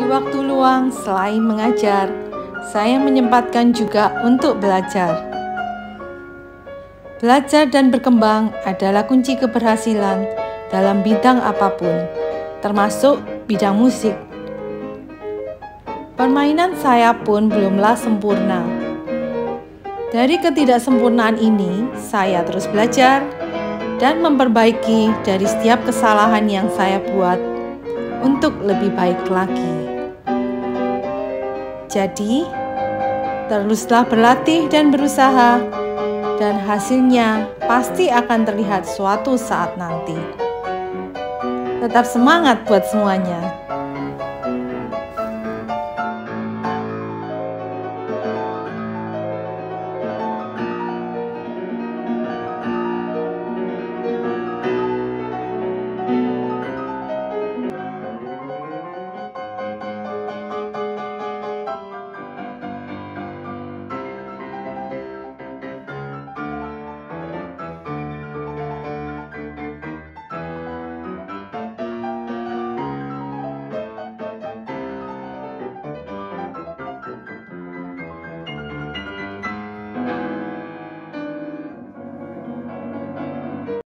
Di waktu luang, selain mengajar, saya menyempatkan juga untuk belajar. Belajar dan berkembang adalah kunci keberhasilan dalam bidang apa pun, termasuk bidang musik. Permainan saya pun belumlah sempurna. Dari ketidaksempurnaan ini, saya terus belajar dan memperbaiki dari setiap kesalahan yang saya buat untuk lebih baik lagi. Jadi, teruslah berlatih dan berusaha, dan hasilnya pasti akan terlihat suatu saat nanti. Tetap semangat buat semuanya!